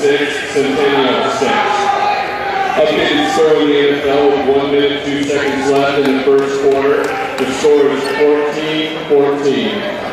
six, Centennial six. Updated score in the NFL with one minute, two seconds left in the first quarter. The score is 14-14.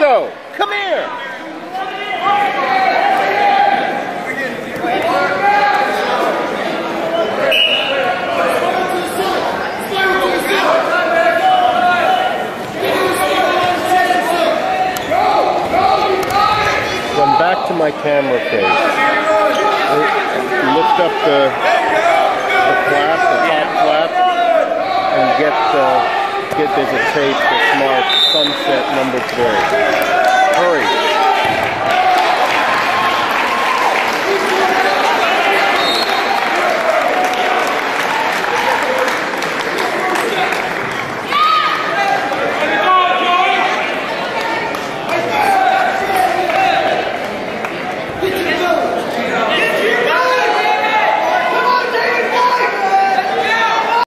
Diego, come here. Come back to my camera face. Lift up the, the flap, the top flap, and get uh, get this a tape to marked sunset number three. Hurry.